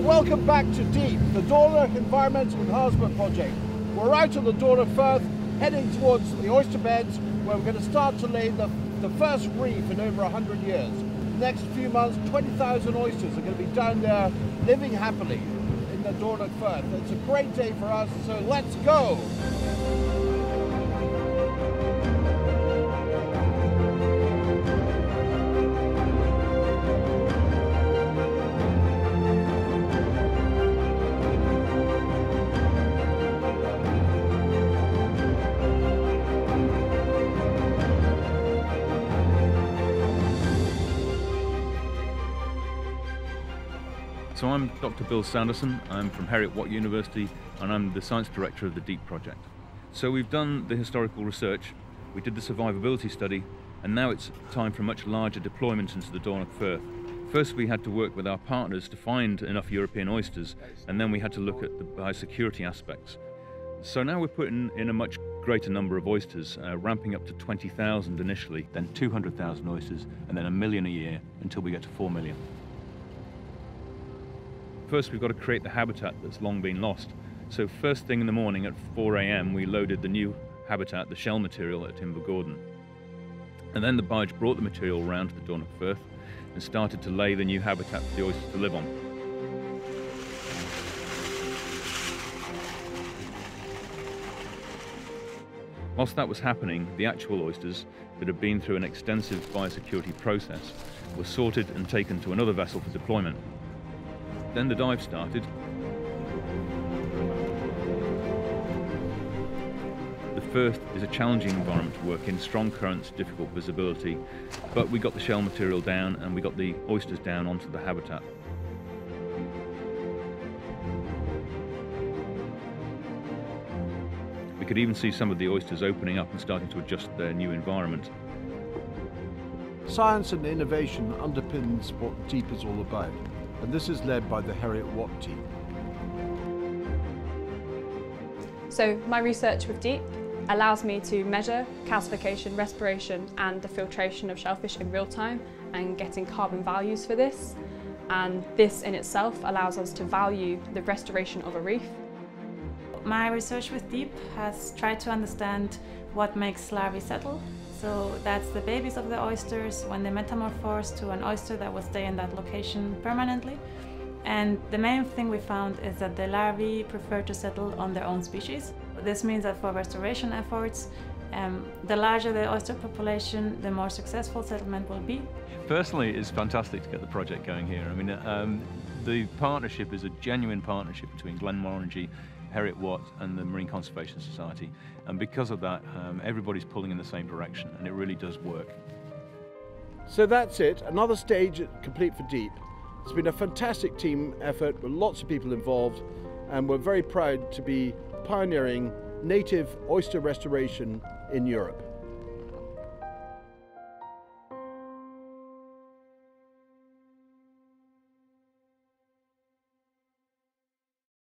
welcome back to Deep, the Dornoch Environmental Enhancement Project. We're out on the Dornoch Firth, heading towards the oyster beds, where we're going to start to lay the, the first reef in over 100 years. The next few months, 20,000 oysters are going to be down there living happily in the Dornoch Firth. It's a great day for us, so let's go! So I'm Dr. Bill Sanderson, I'm from Heriot-Watt University and I'm the Science Director of the DEEP project. So we've done the historical research, we did the survivability study and now it's time for a much larger deployment into the Dornoch Firth. First we had to work with our partners to find enough European oysters and then we had to look at the biosecurity aspects. So now we're putting in a much greater number of oysters, uh, ramping up to 20,000 initially, then 200,000 oysters, and then a million a year until we get to 4 million. First, we've got to create the habitat that's long been lost. So first thing in the morning at 4 a.m., we loaded the new habitat, the shell material at Invergordon. And then the barge brought the material around to the Dornoch Firth and started to lay the new habitat for the oysters to live on. Whilst that was happening, the actual oysters that had been through an extensive biosecurity process were sorted and taken to another vessel for deployment. Then the dive started. The Firth is a challenging environment to work in, strong currents, difficult visibility, but we got the shell material down and we got the oysters down onto the habitat. We could even see some of the oysters opening up and starting to adjust their new environment. Science and innovation underpins what DEEP is all about and this is led by the Heriot-Watt team. So my research with DEEP allows me to measure calcification, respiration and the filtration of shellfish in real time and getting carbon values for this. And this in itself allows us to value the restoration of a reef. My research with DEEP has tried to understand what makes larvae settle so that's the babies of the oysters when they metamorphose to an oyster that will stay in that location permanently. And the main thing we found is that the larvae prefer to settle on their own species. This means that for restoration efforts, um, the larger the oyster population, the more successful settlement will be. Personally, it's fantastic to get the project going here. I mean, um, the partnership is a genuine partnership between Glenmorangie Heriot-Watt and the Marine Conservation Society. And because of that, um, everybody's pulling in the same direction and it really does work. So that's it, another stage complete for Deep. It's been a fantastic team effort with lots of people involved and we're very proud to be pioneering native oyster restoration in Europe.